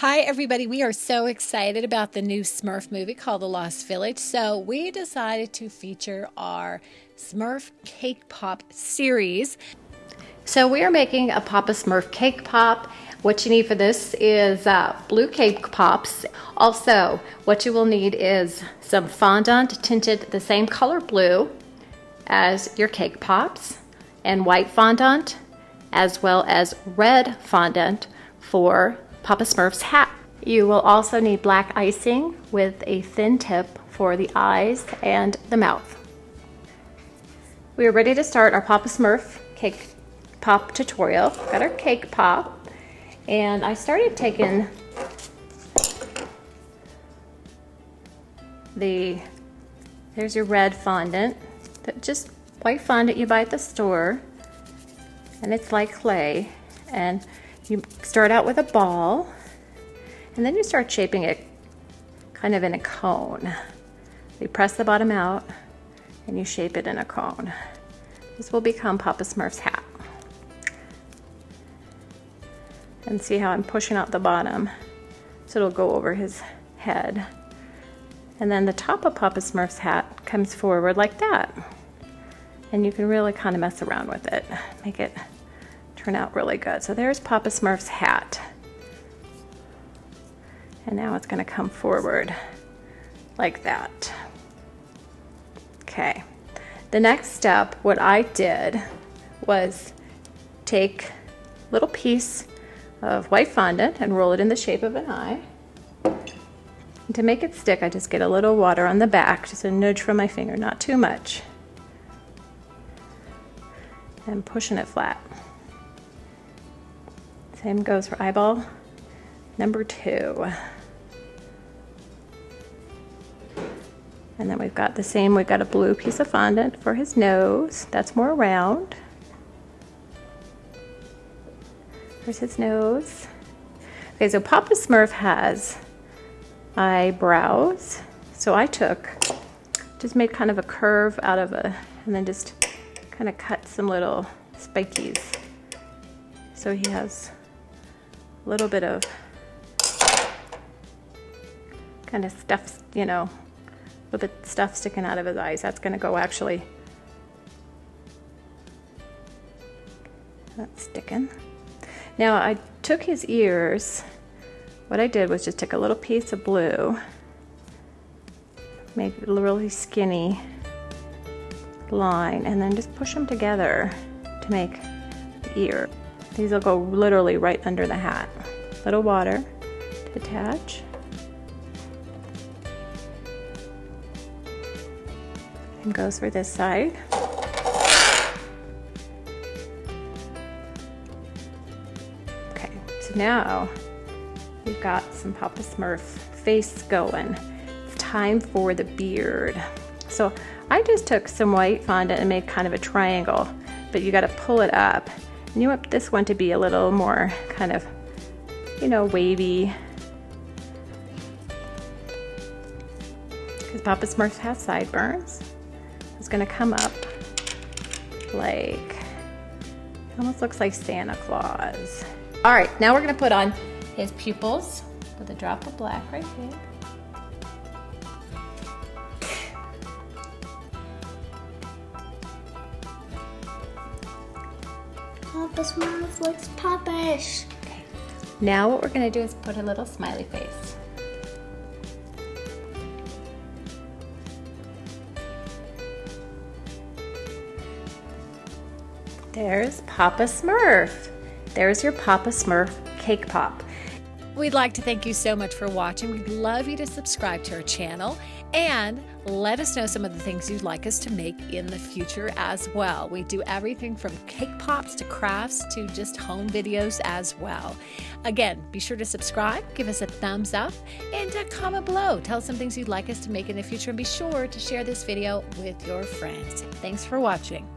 Hi, everybody. We are so excited about the new Smurf movie called The Lost Village. So, we decided to feature our Smurf Cake Pop series. So, we are making a Papa Smurf Cake Pop. What you need for this is uh, blue cake pops. Also, what you will need is some fondant tinted the same color blue as your cake pops, and white fondant, as well as red fondant for Papa Smurf's hat. You will also need black icing with a thin tip for the eyes and the mouth. We are ready to start our Papa Smurf cake pop tutorial. Got our cake pop and I started taking the, there's your red fondant, just white fondant you buy at the store and it's like clay and you start out with a ball and then you start shaping it kind of in a cone. You press the bottom out and you shape it in a cone. This will become Papa Smurf's hat. And see how I'm pushing out the bottom so it'll go over his head. And then the top of Papa Smurf's hat comes forward like that. And you can really kind of mess around with it, make it turn out really good. So there's Papa Smurf's hat. And now it's gonna come forward like that. Okay. The next step, what I did was take a little piece of white fondant and roll it in the shape of an eye. And to make it stick, I just get a little water on the back, just a nudge from my finger, not too much. And pushing it flat. Same goes for eyeball number two. And then we've got the same, we've got a blue piece of fondant for his nose. That's more round. There's his nose. Okay, so Papa Smurf has eyebrows. So I took, just made kind of a curve out of a, and then just kind of cut some little spikies. So he has a little bit of kind of stuff, you know, a little bit stuff sticking out of his eyes. That's going to go actually. That's sticking. Now I took his ears. What I did was just take a little piece of blue, make a really skinny line, and then just push them together to make the ear. These will go literally right under the hat. Little water to attach. And goes for this side. Okay, so now we've got some Papa Smurf face going. It's time for the beard. So I just took some white fondant and made kind of a triangle, but you gotta pull it up and you want this one to be a little more kind of, you know, wavy. Because Papa Smurf has sideburns. It's gonna come up like, almost looks like Santa Claus. All right, now we're gonna put on his pupils with a drop of black right here. Papa Smurf looks puppish. Okay. Now what we're gonna do is put a little smiley face. There's Papa Smurf. There's your Papa Smurf cake pop. We'd like to thank you so much for watching. We'd love you to subscribe to our channel and let us know some of the things you'd like us to make in the future as well. We do everything from cake pops to crafts to just home videos as well. Again, be sure to subscribe, give us a thumbs up, and comment below. Tell us some things you'd like us to make in the future, and be sure to share this video with your friends. Thanks for watching.